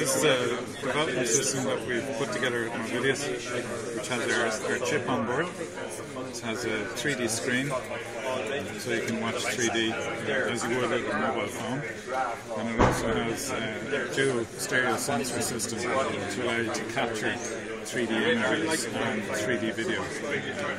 This is a development system that we've put together at Movidius, which has our, our chip on board. It has a 3D screen, so you can watch 3D as you would with a mobile phone. And it also has uh, a dual stereo sensor system to allow you to capture 3D images and 3D videos.